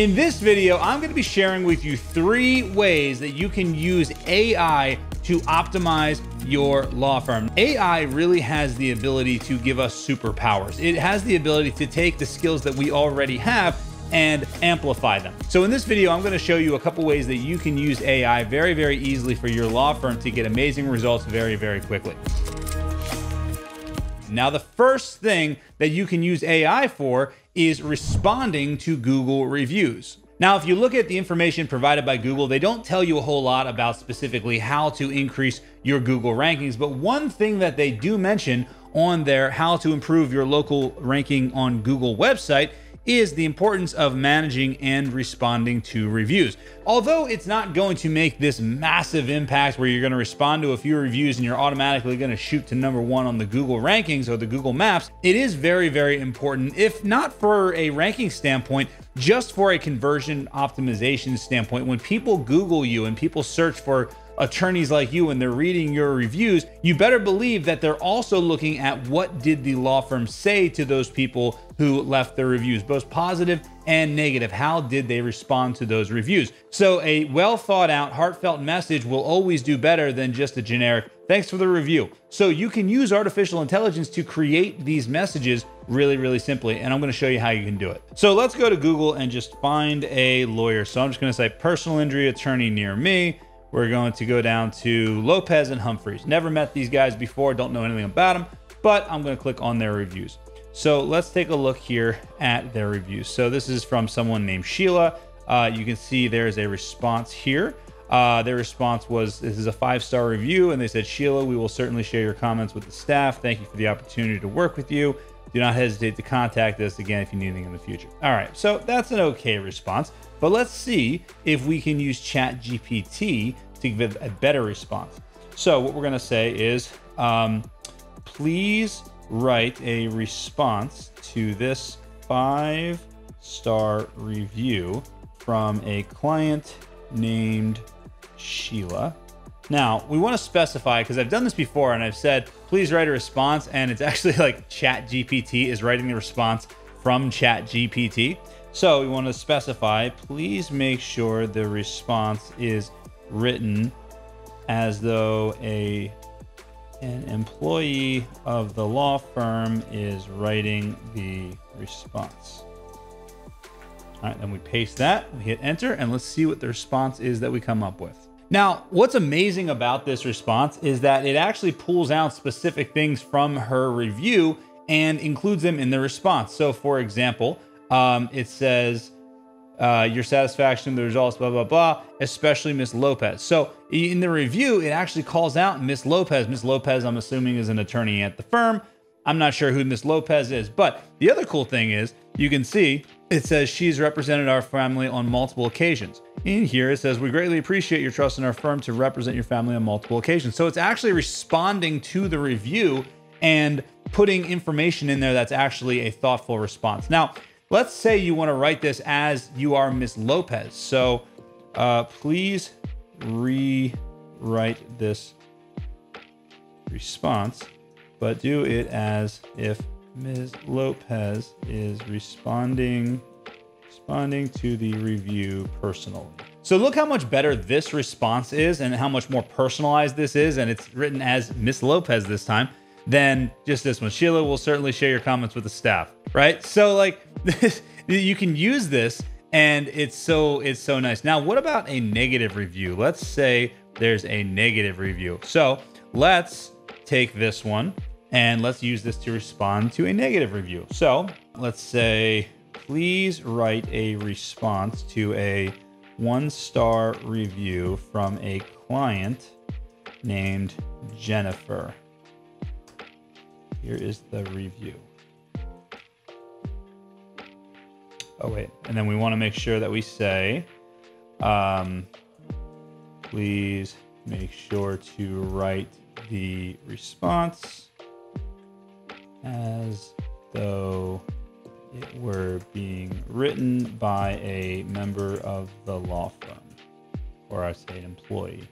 In this video, I'm gonna be sharing with you three ways that you can use AI to optimize your law firm. AI really has the ability to give us superpowers. It has the ability to take the skills that we already have and amplify them. So in this video, I'm gonna show you a couple ways that you can use AI very, very easily for your law firm to get amazing results very, very quickly. Now, the first thing that you can use AI for is responding to Google reviews. Now, if you look at the information provided by Google, they don't tell you a whole lot about specifically how to increase your Google rankings. But one thing that they do mention on their how to improve your local ranking on Google website is the importance of managing and responding to reviews. Although it's not going to make this massive impact where you're going to respond to a few reviews and you're automatically going to shoot to number one on the Google rankings or the Google Maps, it is very, very important, if not for a ranking standpoint, just for a conversion optimization standpoint. When people Google you and people search for attorneys like you and they're reading your reviews, you better believe that they're also looking at what did the law firm say to those people who left their reviews, both positive and negative. How did they respond to those reviews? So a well thought out, heartfelt message will always do better than just a generic thanks for the review. So you can use artificial intelligence to create these messages really, really simply. And I'm going to show you how you can do it. So let's go to Google and just find a lawyer. So I'm just going to say personal injury attorney near me. We're going to go down to Lopez and Humphreys. Never met these guys before, don't know anything about them, but I'm going to click on their reviews. So let's take a look here at their reviews. So this is from someone named Sheila. Uh, you can see there's a response here. Uh, their response was, This is a five star review. And they said, Sheila, we will certainly share your comments with the staff. Thank you for the opportunity to work with you. Do not hesitate to contact us again if you need anything in the future. All right, so that's an okay response. But let's see if we can use Chat GPT to give a better response. So what we're going to say is, um, please write a response to this five star review from a client named Sheila. Now, we want to specify because I've done this before and I've said, please write a response. And it's actually like Chat GPT is writing the response from Chat GPT. So we want to specify, please make sure the response is written as though a an employee of the law firm is writing the response. All right, then we paste that, we hit enter, and let's see what the response is that we come up with. Now, what's amazing about this response is that it actually pulls out specific things from her review and includes them in the response. So, for example, um, it says uh, your satisfaction, with the results, blah blah blah. Especially Miss Lopez. So in the review, it actually calls out Miss Lopez. Miss Lopez, I'm assuming, is an attorney at the firm. I'm not sure who Miss Lopez is, but the other cool thing is you can see it says she's represented our family on multiple occasions. In here, it says, We greatly appreciate your trust in our firm to represent your family on multiple occasions. So it's actually responding to the review and putting information in there that's actually a thoughtful response. Now, Let's say you want to write this as you are Miss Lopez. So uh, please rewrite this response, but do it as if Ms. Lopez is responding responding to the review personally. So look how much better this response is and how much more personalized this is. And it's written as Miss Lopez this time than just this one. Sheila will certainly share your comments with the staff, right? So like this, you can use this and it's so it's so nice. Now, what about a negative review? Let's say there's a negative review. So let's take this one and let's use this to respond to a negative review. So let's say, please write a response to a one star review from a client named Jennifer. Here is the review. Oh, wait. And then we want to make sure that we say, um, please make sure to write the response as though it were being written by a member of the law firm, or I say an employee.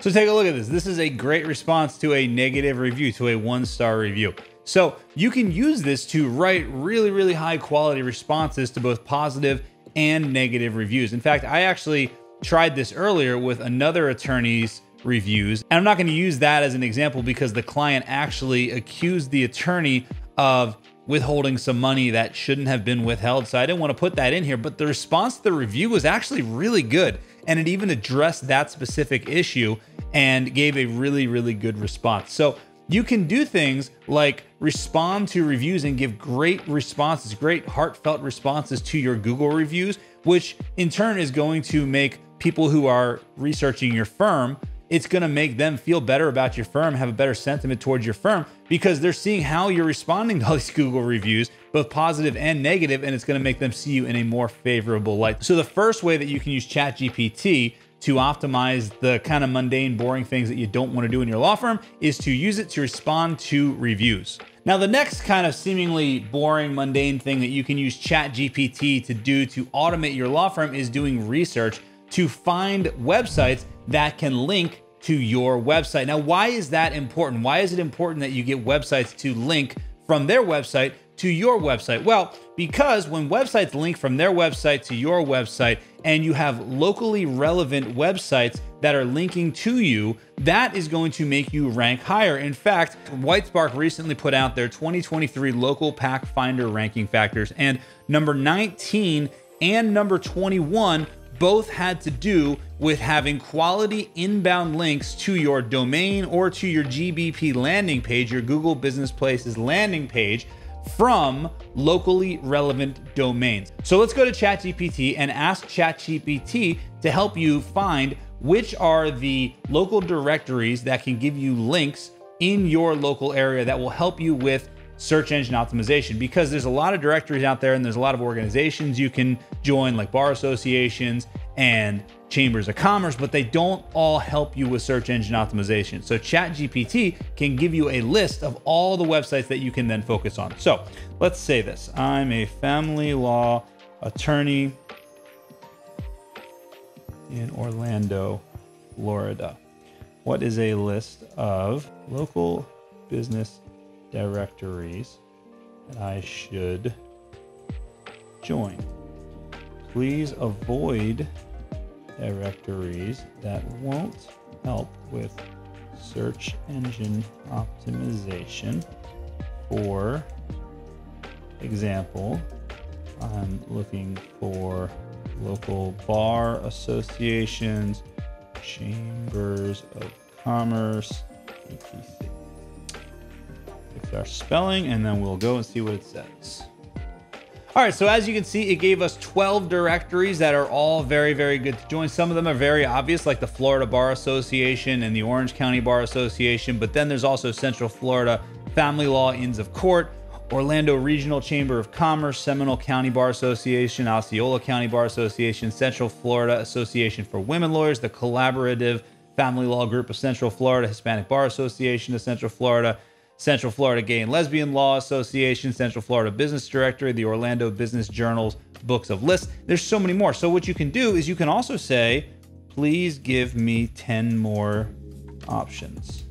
So take a look at this. This is a great response to a negative review, to a one star review. So you can use this to write really, really high quality responses to both positive and negative reviews. In fact, I actually tried this earlier with another attorney's reviews. And I'm not going to use that as an example because the client actually accused the attorney of withholding some money that shouldn't have been withheld. So I didn't want to put that in here, but the response to the review was actually really good. And it even addressed that specific issue and gave a really, really good response. So you can do things like respond to reviews and give great responses, great heartfelt responses to your Google reviews, which in turn is going to make people who are researching your firm it's going to make them feel better about your firm, have a better sentiment towards your firm because they're seeing how you're responding to all these Google reviews, both positive and negative, and it's going to make them see you in a more favorable light. So, the first way that you can use ChatGPT to optimize the kind of mundane, boring things that you don't want to do in your law firm is to use it to respond to reviews. Now, the next kind of seemingly boring, mundane thing that you can use ChatGPT to do to automate your law firm is doing research to find websites that can link to your website. Now, why is that important? Why is it important that you get websites to link from their website to your website? Well, because when websites link from their website to your website and you have locally relevant websites that are linking to you, that is going to make you rank higher. In fact, Whitespark recently put out their 2023 local pack finder ranking factors, and number 19 and number 21 both had to do with having quality inbound links to your domain or to your GBP landing page, your Google Business Places landing page from locally relevant domains. So let's go to ChatGPT and ask ChatGPT to help you find which are the local directories that can give you links in your local area that will help you with search engine optimization because there's a lot of directories out there and there's a lot of organizations you can join like bar associations and chambers of commerce but they don't all help you with search engine optimization. So ChatGPT can give you a list of all the websites that you can then focus on. So let's say this. I'm a family law attorney in orlando florida. What is a list of local business directories that I should join. Please avoid directories that won't help with search engine optimization. For example, I'm looking for local bar associations, chambers of commerce, etc our spelling, and then we'll go and see what it says. All right, so as you can see, it gave us 12 directories that are all very, very good to join. Some of them are very obvious, like the Florida Bar Association and the Orange County Bar Association, but then there's also Central Florida Family Law Inns of Court, Orlando Regional Chamber of Commerce, Seminole County Bar Association, Osceola County Bar Association, Central Florida Association for Women Lawyers, the Collaborative Family Law Group of Central Florida, Hispanic Bar Association of Central Florida, Central Florida Gay and Lesbian Law Association, Central Florida Business Directory, the Orlando Business Journal's books of lists. There's so many more. So what you can do is you can also say, please give me 10 more options.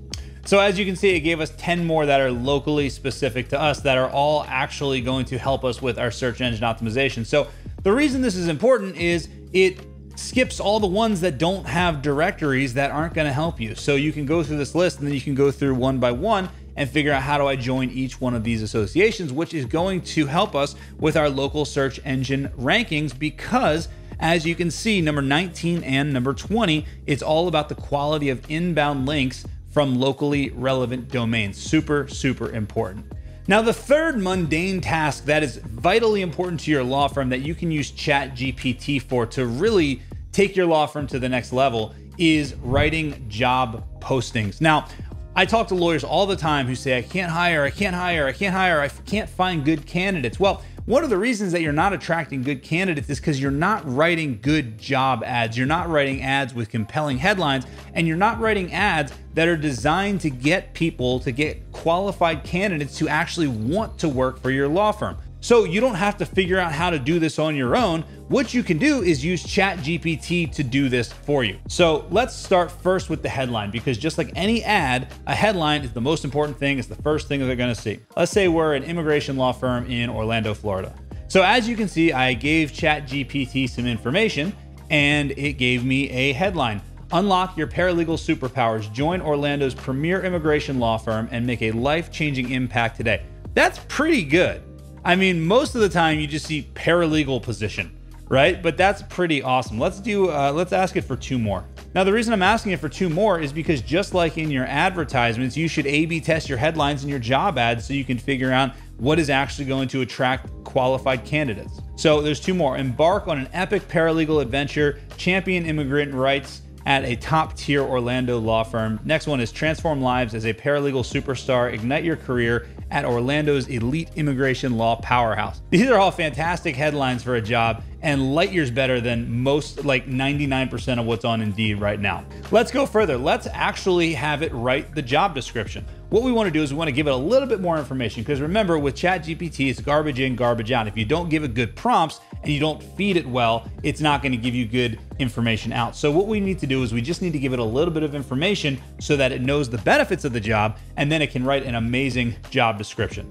So as you can see, it gave us 10 more that are locally specific to us that are all actually going to help us with our search engine optimization. So the reason this is important is it skips all the ones that don't have directories that aren't going to help you. So you can go through this list and then you can go through one by one and figure out how do I join each one of these associations, which is going to help us with our local search engine rankings because as you can see, number 19 and number 20, it's all about the quality of inbound links from locally relevant domains. Super, super important. Now, the third mundane task that is vitally important to your law firm that you can use ChatGPT for to really take your law firm to the next level is writing job postings. Now, I talk to lawyers all the time who say, I can't hire, I can't hire, I can't hire, I can't find good candidates. Well, one of the reasons that you're not attracting good candidates is because you're not writing good job ads. You're not writing ads with compelling headlines, and you're not writing ads that are designed to get people, to get qualified candidates to actually want to work for your law firm. So you don't have to figure out how to do this on your own. What you can do is use ChatGPT to do this for you. So let's start first with the headline because just like any ad, a headline is the most important thing. It's the first thing that they're going to see. Let's say we're an immigration law firm in Orlando, Florida. So as you can see, I gave ChatGPT some information and it gave me a headline. Unlock your paralegal superpowers. Join Orlando's premier immigration law firm and make a life changing impact today. That's pretty good. I mean, most of the time you just see paralegal position, right? But that's pretty awesome. Let's do, uh, let's ask it for two more. Now, the reason I'm asking it for two more is because just like in your advertisements, you should A B test your headlines and your job ads so you can figure out what is actually going to attract qualified candidates. So there's two more. Embark on an epic paralegal adventure, champion immigrant rights, at a top tier Orlando law firm. Next one is Transform Lives as a Paralegal Superstar, Ignite Your Career at Orlando's elite immigration law powerhouse. These are all fantastic headlines for a job and light years better than most, like 99% of what's on Indeed right now. Let's go further. Let's actually have it write the job description. What we want to do is we want to give it a little bit more information because remember, with ChatGPT, it's garbage in, garbage out. If you don't give it good prompts and you don't feed it well, it's not going to give you good information out. So, what we need to do is we just need to give it a little bit of information so that it knows the benefits of the job and then it can write an amazing job description.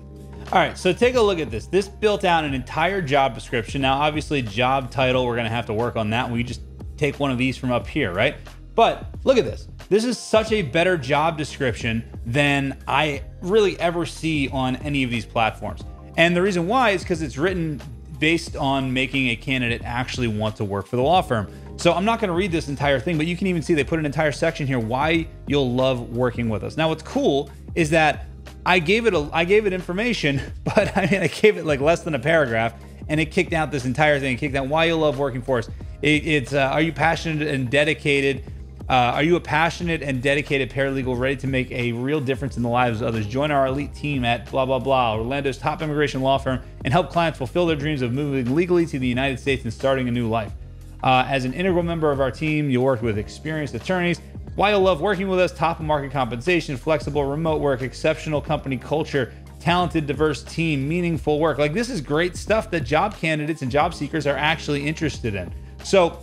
All right, so take a look at this. This built out an entire job description. Now, obviously, job title, we're going to have to work on that. We just take one of these from up here, right? But look at this. This is such a better job description than I really ever see on any of these platforms. And the reason why is because it's written based on making a candidate actually want to work for the law firm. So I'm not going to read this entire thing, but you can even see they put an entire section here why you'll love working with us. Now, what's cool is that I gave it a I gave it information, but I mean I gave it like less than a paragraph, and it kicked out this entire thing. It kicked out why you'll love working for us. It, it's uh, are you passionate and dedicated uh, are you a passionate and dedicated paralegal ready to make a real difference in the lives of others? Join our elite team at blah, blah, blah, Orlando's top immigration law firm, and help clients fulfill their dreams of moving legally to the United States and starting a new life. Uh, as an integral member of our team, you'll work with experienced attorneys. Why you'll love working with us top of market compensation, flexible remote work, exceptional company culture, talented, diverse team, meaningful work. Like, this is great stuff that job candidates and job seekers are actually interested in. So,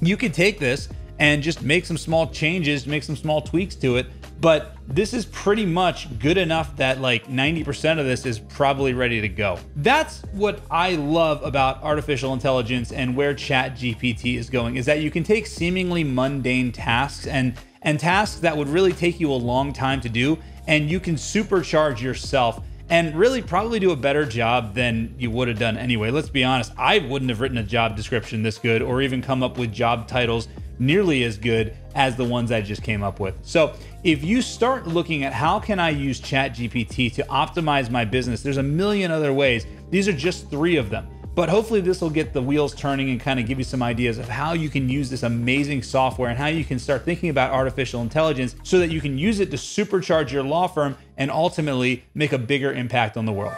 you could take this and just make some small changes, make some small tweaks to it. But this is pretty much good enough that like 90% of this is probably ready to go. That's what I love about artificial intelligence and where Chat GPT is going is that you can take seemingly mundane tasks and and tasks that would really take you a long time to do and you can supercharge yourself and really probably do a better job than you would have done anyway. Let's be honest, I wouldn't have written a job description this good or even come up with job titles nearly as good as the ones I just came up with. So if you start looking at how can I use ChatGPT to optimize my business, there's a million other ways. These are just three of them. But hopefully, this will get the wheels turning and kind of give you some ideas of how you can use this amazing software and how you can start thinking about artificial intelligence so that you can use it to supercharge your law firm and ultimately make a bigger impact on the world.